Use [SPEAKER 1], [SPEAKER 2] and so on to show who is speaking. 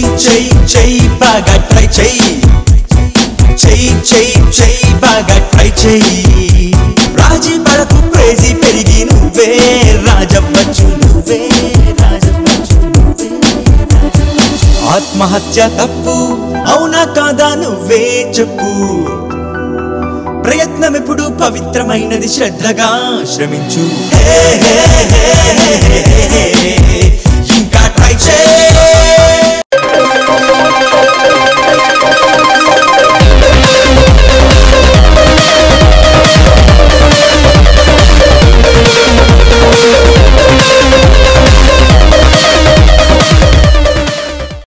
[SPEAKER 1] చెయ్యి చెయ్యి చెయ్యి బాగా ట్రై చెయ్యి. చెయ్యి చెయ్యి చెయ్యి బాగా ట్రై చెయ్యి. రాజీ పడకు క్రేజీ పెరిగి నువ్వే రాజవ్వచ్చు నువ్వే రాజవ్వచ్చు నువ్వే ఆత్మహత్య తప్పు అవునా కాదా నువ్వే చెప్పు. ప్రయత్నం ఎప్పుడు పవిత్రమైనది శ్రద్ధగా శ్రమించు. హే, హే, హే,